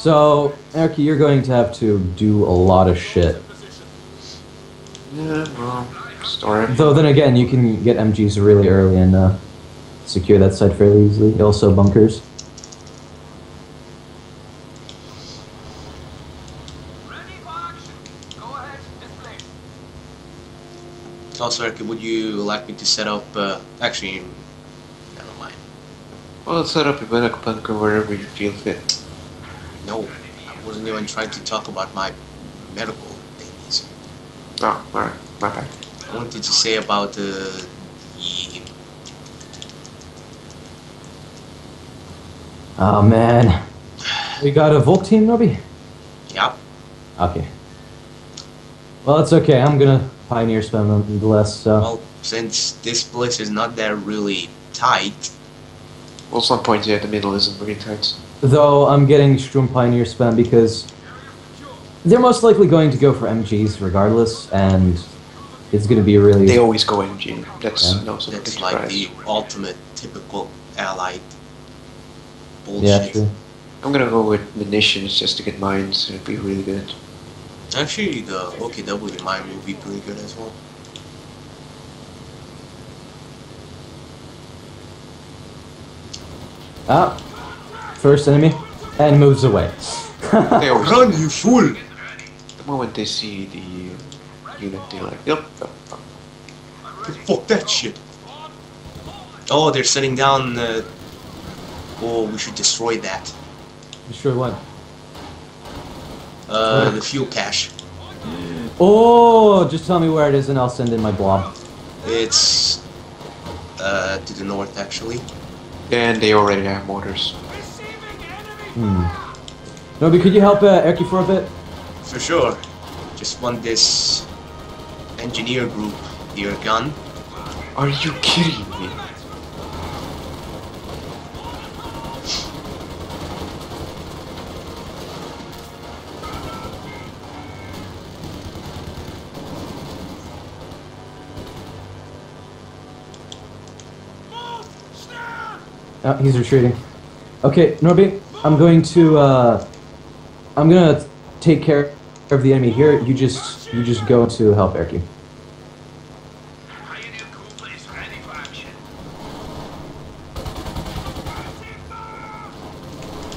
So, Erky, you're going to have to do a lot of shit. Yeah, well, story. Though then again, you can get MGs really early and uh, secure that site fairly easily. Also bunkers. Ready for action. Go ahead, display. Also, Eric, would you like me to set up? Uh, actually, never mind. Well, set up your medical bunker wherever you feel fit. No, I wasn't even trying to talk about my medical things. Oh, alright, my bad. I wanted to say about uh, the Oh man. We got a Volk team, Robbie? Yep. Okay. Well, it's okay. I'm gonna pioneer spam nonetheless. So. Well, since this place is not that really tight, Well, some point here, at the middle isn't really tight. Though I'm getting Sturm Pioneer spam because they're most likely going to go for MGs regardless, and it's going to be really. They always go MG. That's Yeah. no so big that's like the ultimate typical allied bullshit. yeah, true. I'm gonna go with munitions just to get mines. It'd be really good. Actually, the OKW mine will be pretty good as well. Ah, first enemy, and moves away. They Run, you fool! the moment they see the unit, they're like, yep. yep, yep. Fuck that shit. Oh, they're setting down. Uh, oh, we should destroy that. Destroy what? Uh, the fuel cache. Oh, just tell me where it is, and I'll send in my blob. It's uh, to the north, actually. And they already have mortars. Hmm. Norby, could you help uh, Erky for a bit? For sure. Just want this engineer group, your gun. Are you kidding me? Oh, he's retreating. Okay, Norby, I'm going to, uh, I'm gonna take care of the enemy here. You just, you just go to help Erky. Pioneer group is ready for action.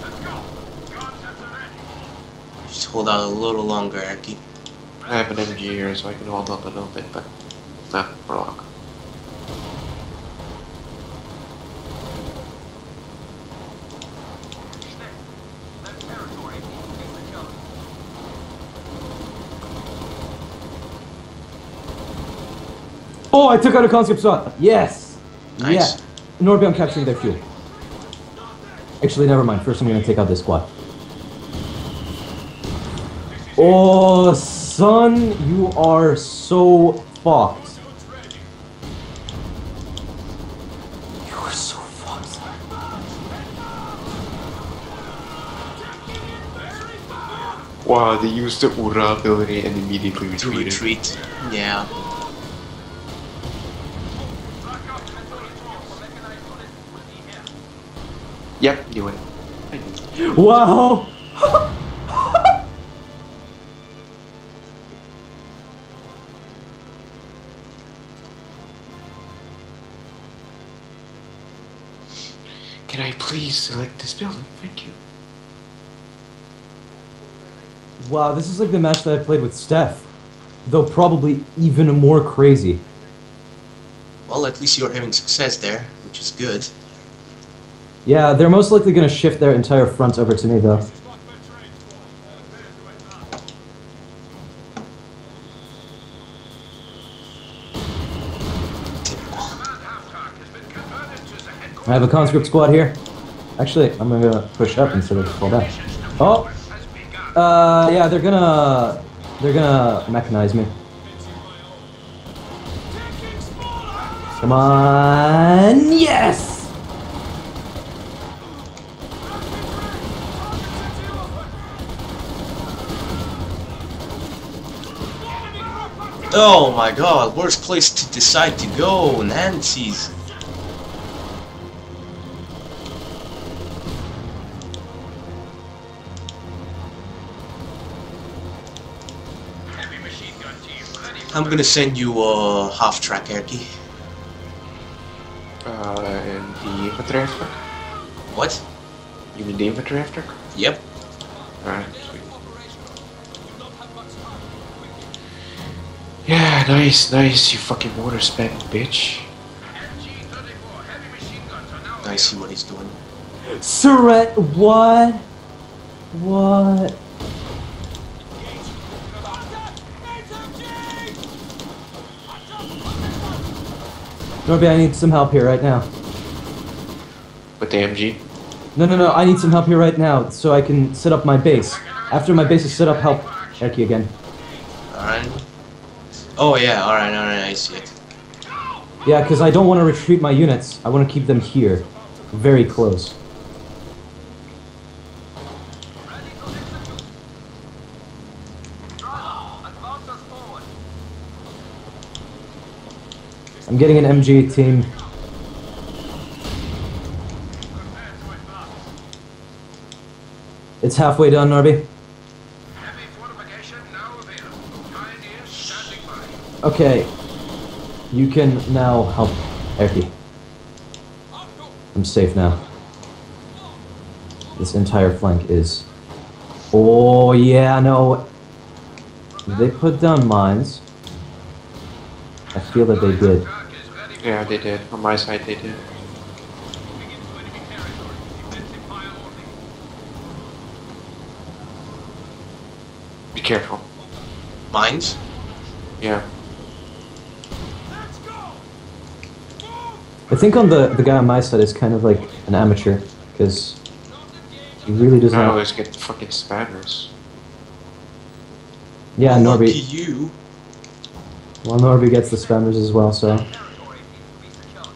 Let's go. Guns at the ready. Just hold out a little longer, Erky. I have an MG here, so I can hold up a little bit, but not for long. That territory is the killer. Oh, I took out a conscript shot. Yes. Nice. Yeah. Norby, I'm capturing their fuel. Actually, never mind. First, I'm gonna take out this squad. Oh, son, you are so fucked. You are so fucked. Wow, they used the Ura ability and immediately retreated. To retreated. retreat. Yeah. Yep, you win. Wow. Can I please select this building? Thank you. Wow, this is like the match that I played with Steph. Though probably even more crazy. Well, at least you're having success there, which is good. Yeah, they're most likely gonna shift their entire front over to me though. I have a conscript squad here. Actually, I'm gonna push up instead of fall down. Oh, uh, yeah, they're gonna, they're gonna mechanize me. Come on, yes! Oh my god, worst place to decide to go, Nancy's. I'm gonna send you a uh, half track, Erky. Uh, the infantry after. track? What? You mean the infantry after? track? Yep. Yeah, nice, nice, you fucking water spent bitch. MG-34 heavy machine guns are now I see what he's doing. Surret. What? What? Norby, I need some help here right now. With the MG? No, no, no. I need some help here right now so I can set up my base. After my base is set up, help Erky again. Alright. Oh yeah, alright, alright, I see it. Yeah, because I don't want to retreat my units. I want to keep them here. Very close. I'm getting an MG team. It's halfway done, Norby. Okay. You can now help Erky. I'm safe now. This entire flank is. Oh, yeah, no. They put down mines. I feel that they did. Track is ready for Yeah, they did. On my side, they did. moving into enemy territory. Defensive fire only. Be careful. Mines? Yeah. I think on the the guy on my side is kind of like an amateur because he really does I not. always get fucking spammers. Yeah, Lucky Norby. you. Well, Norby gets the spammers as well, so. Territory needs to be secured.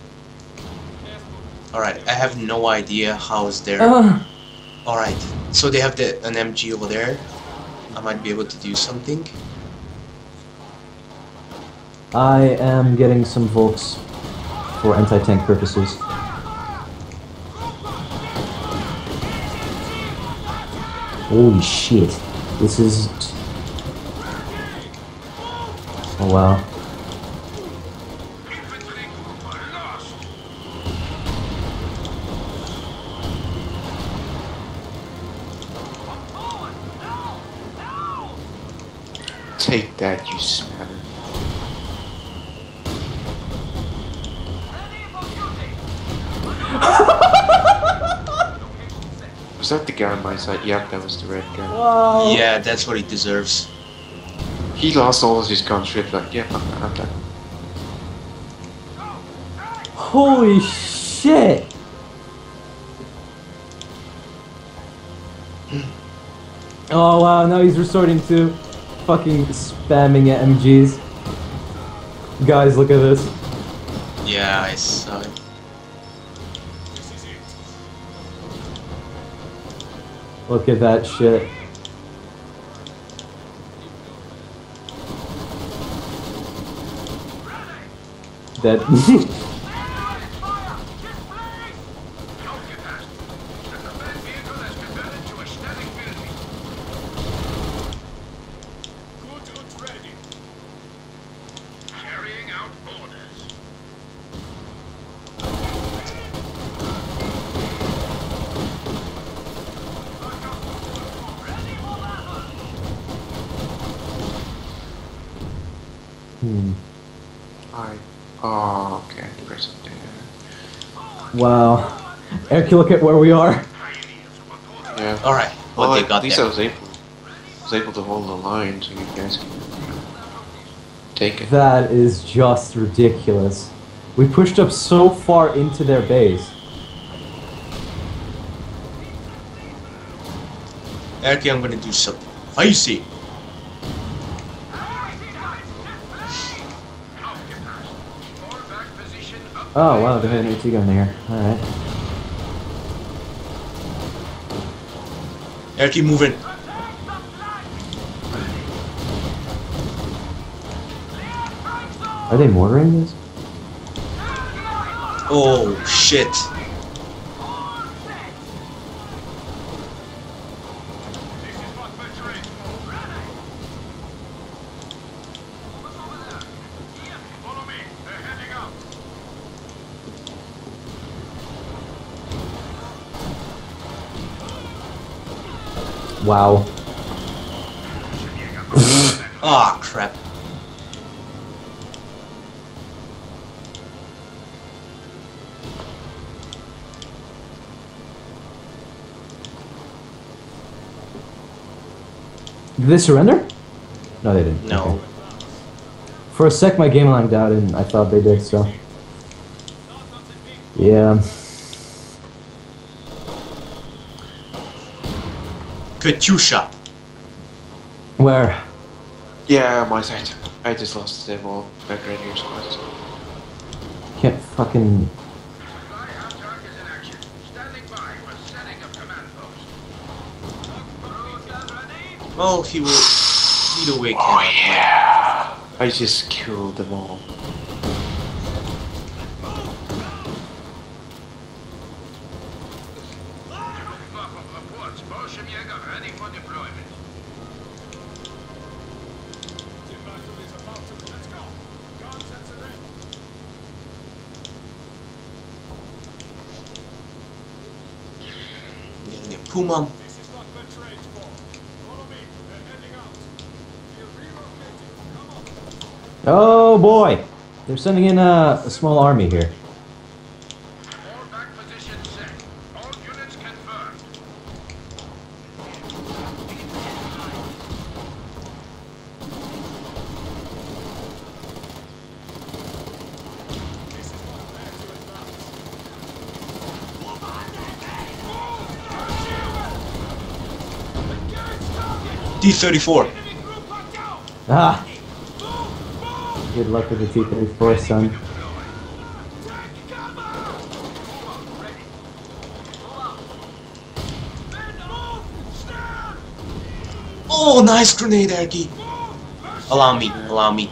Alright, I have no idea how's there. Ah, Alright, so they have the an MG over there. I might be able to do something. I am getting some Volks for anti-tank purposes. Holy shit. This is... Oh wow. Was that the guy on my side? Yep, that was the red guy. Wow. Yeah, that's what he deserves. He lost all of his conscripts, like, yeah, fuck that, I'm done. Holy shit! Hmm. Oh wow, now he's resorting to fucking spamming at MGs. Guys, look at this. Yeah, I saw it. Look at that shit. Dead. Occupied. The command vehicle has converted to a static building. Good and ready. Carrying out orders. Hmm. I. Oh, okay, press it there. Wow. Eric, look at where we are. Yeah. Alright, what well, they at least there. I was able, was able to hold the line so you guys can take it. That is just ridiculous. We pushed up so far into their base. Erky, I'm gonna do something. Spicy! Fall back position up. Oh wow, they had an AT gun there. Alright. Erky, moving. Are they mortaring this? Oh, shit. This is what we're trained for. Wow. Ah, crap. Did they surrender? No, they didn't. No. Okay. For a sec, my game lagged out, and I thought they did. So. Yeah. Katyusha. Where? Yeah, my side. I just lost the wall back right here, so that's- Can't fucking. Flak half track is in action. Standing by for setting of command post. Crews ready? Well, he will either way Oh cannot win. yeah! I just killed them all. Oh boy! They're sending in a, a small army here. All back positions set. All units confirmed. T-34. Ah! Good luck with the T-34, son. Oh, nice grenade, Erky. Allow me, allow me.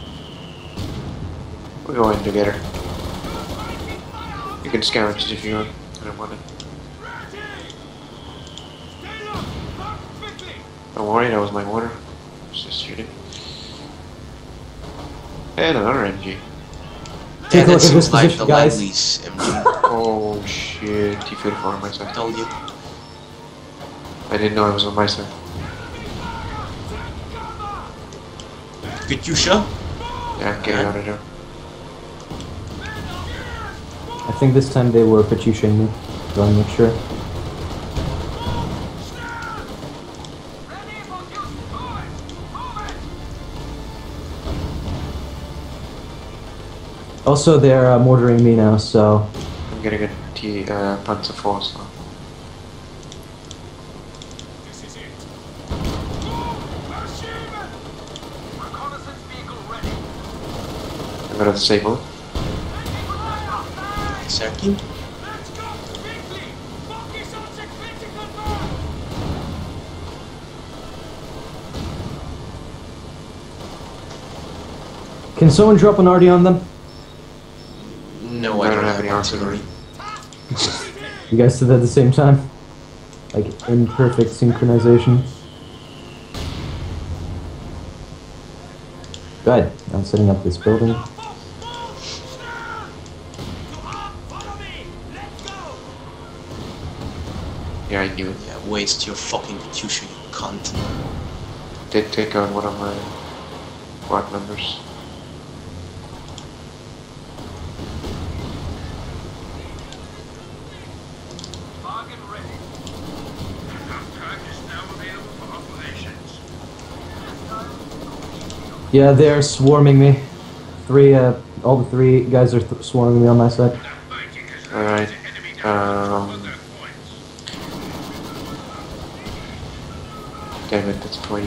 We're going together. You can scavenge it if you want. I don't want it. Don't worry, that was my order. I was just shooting. And another MG. Take yeah, a look at this seems like the position, guys. Langley's MG. Oh shit, T-34 on my side. I Told you. I didn't know it was on my side. Katyusha. Yeah, get out of there. I think this time they were Katyushing me, but I'm not sure. Also, they're uh, mortaring me now, so I'm getting a T, uh, Panzer Force now. Reconnaissance vehicle ready. I'm gonna disable it. Nice, Erky. Let's go quickly. The critical bomb. can someone drop an RD on them? No, I don't have any artillery. You guys did that at the same time, like in perfect synchronization. Good. I'm setting up this building. Yeah, I knew it. Yeah, waste your fucking Katyusha, you cunt. Did take out one of my squad members. Bargain ready. Half track is now available for operations. Yeah, they're swarming me. Three, uh, all the three guys are swarming me on my side. The fighting has Alright, arrived at enemy um, on their points. Damn it, that's 20.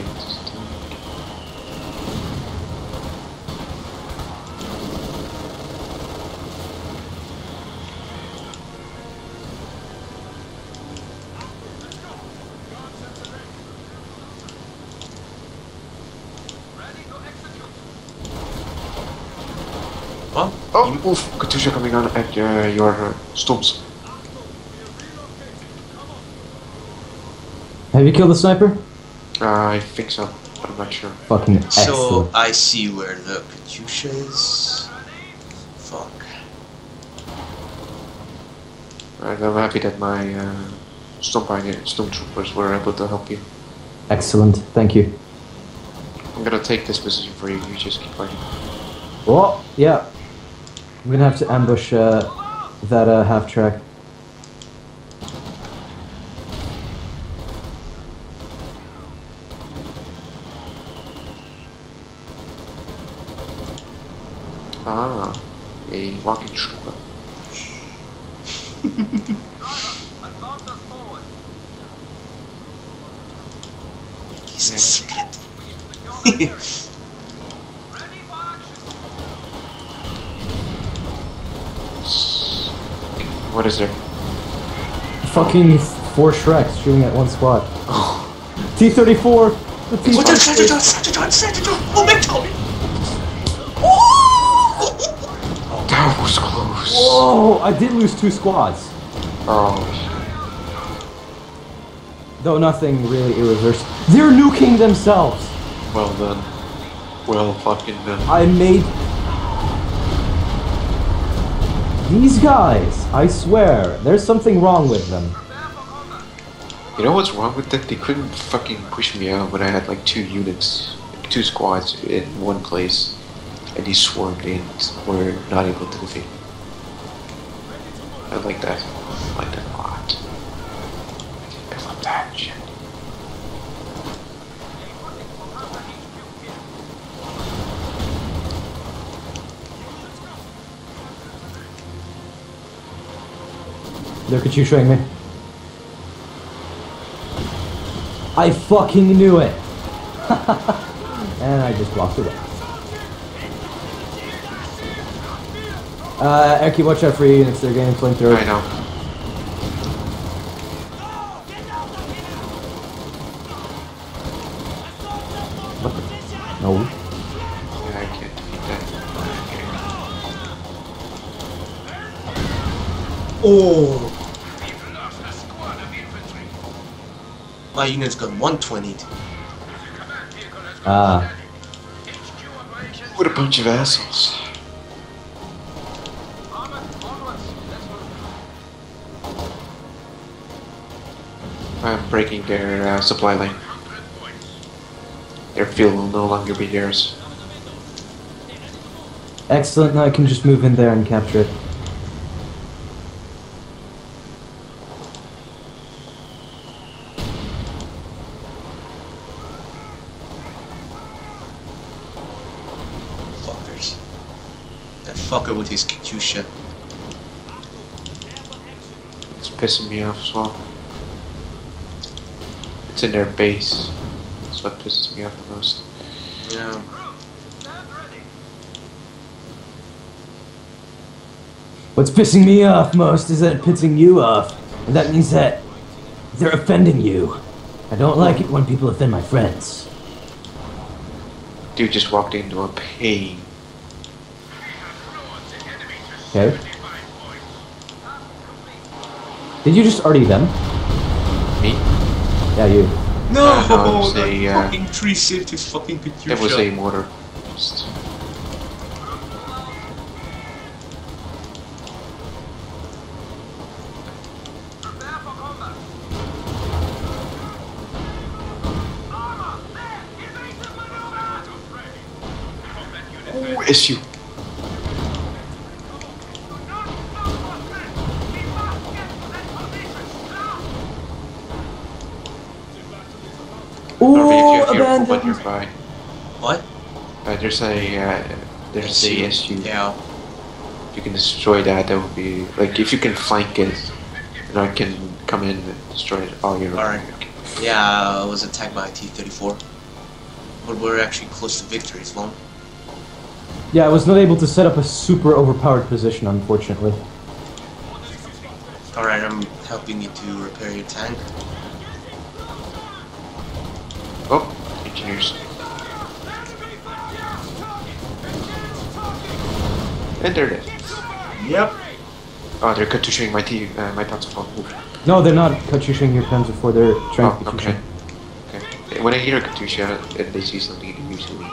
Ready to execute. What? Oh, Katyusha coming on at uh, your uh, stumps. Have you killed the sniper? Uh, I think so, but I'm not sure. Fucking excellent. So. I see where the Katyusha is. Fuck. Alright, I'm happy that my uh, stump, stump troopers were able to help you. Excellent. Thank you. I'm gonna take this position for you. You just keep fighting. Oh, yeah. I'm gonna have to ambush uh, that uh, half track. Ah, a walking trooper. Advance us forward. He's a split. Ready for action. What is there? Fucking four Schreks shooting at one squad. T-34! The Oh, there's Santa T-34! John, Santa John, Santa John! Momentum! That was close. Whoa! I did lose two squads. Oh, Though nothing really irreversible. They're nuking themselves! well done. Well fucking done. I made... These guys, I swear, there's something wrong with them. You know what's wrong with that? They couldn't fucking push me out when I had like two units, two squads in one place, and he swarmed in. We're not able to defeat. I like that. I like that a lot. I love that shit. Look at you showing me. I fucking knew it! and I just walked away. Uh, Erky, watch out for your units, they're getting flamethrowers. I know. Unit's got 120. The command vehicle has Ah. What a bunch of assholes. Armor, onwards. Let's move. I'm breaking their uh, supply line. Their fuel will no longer be theirs. Excellent, now I can just move in there and capture it. Fuckers. That fucker with his Katyusha. It's pissing me off as well. It's in their base. That's what pisses me off the most. Yeah. What's pissing me off most is that it's pissing you off. And that means that they're offending you. I don't like it when people offend my friends. Dude just walked into a pain. Lords, the enemy to Okay. Did you just RD them? Me? Yeah, you. No! Uh, no, it was that a, uh, fucking tree saved his fucking Katyusha. It was a mortar. Just- Prepare for if you hear when abandoned! you're by, What? uh, there's a uh, there's a SU. Yeah. If you can destroy that, that would be like if you can flank it, and I can come in and destroy it. Oh, you're Alright. Yeah, I was attacked by a T-34. But we're actually close to victory as well. Yeah, I was not able to set up a super overpowered position, unfortunately. Alright, I'm helping you to repair your tank. Oh. And there it is. Yep. Oh, they're Katyushing my T, uh, my Tatsuphone. No, they're not Katyushing your pens before they're trying Oh, okay. Okay. When I hear a Katyusha and they see something, they usually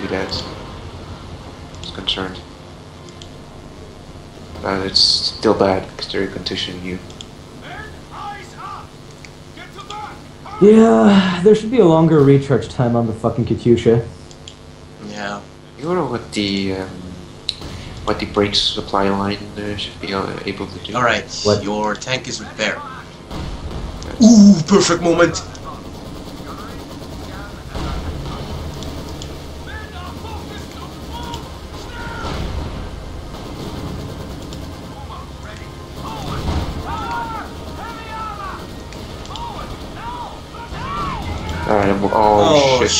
do that. It's concerned. But it's still bad because they're Katyushing you. Men, eyes up. Get to back. Yeah, there should be a longer recharge time on the fucking Katyusha. Yeah. You know what the um, what the brakes supply line uh, should be uh, able to do? Alright, What? your tank is repaired. Ooh, perfect moment!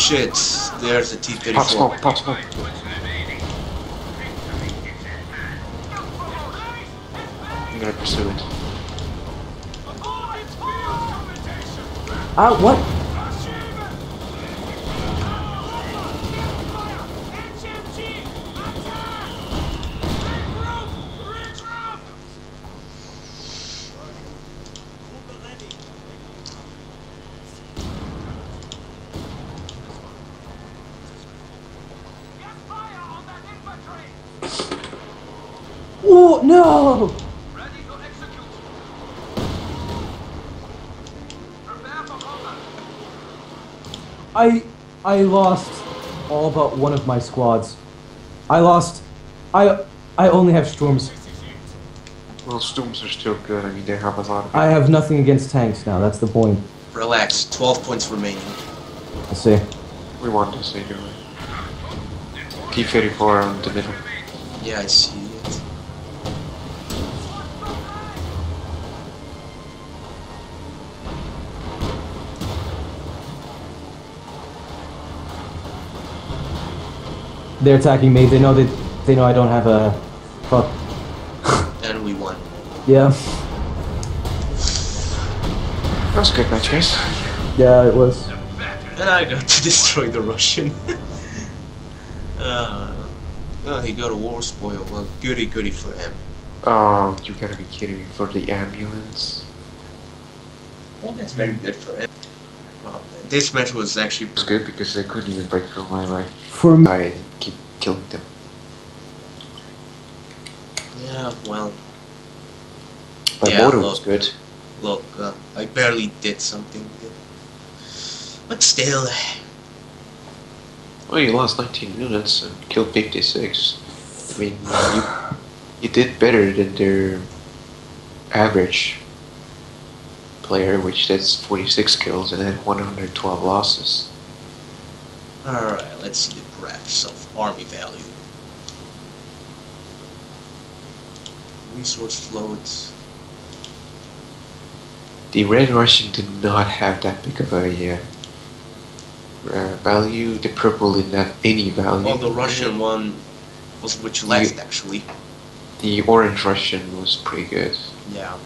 Shit. shit. There's a Pop T-34. smoke, pop smoke. I'm gonna pursue it. Ah, what? Oh no! Ready to execute. Prepare for combat. I I lost all but one of my squads. I lost. I I only have storms. Well, Storms are still good. I mean, they have a lot of. I have nothing against tanks now. That's the point. Relax, 12 points remaining. I see. We want to say you're right. T-34 on the middle. Yeah, I see They're attacking me. They know that they know I don't have a. Fuck. And we won. Yeah. That was a good match, guys. Yeah, it was. And I got to destroy the Russian. uh, well, he got a war spoil. Well, goody goody for him. Oh, you gotta be kidding me. For the ambulance. Well, that's very good for him. Well, this match was actually was good because I couldn't even break through my life. For me, I keep killing them. yeah. Well, My Yeah, motor well- was good. look, uh, I barely did something good, but still, Well, you lost 19 units and killed 56. I mean, you, you did better than their average player, which that's 46 kills and had 112 losses. all right. Let's see the graphs of army value. Resource floats. The Red Russian did not have that big of a uh, uh, value. The purple didn't have any value. Well, the Russian one was which last actually. The orange Russian was pretty good. Yeah.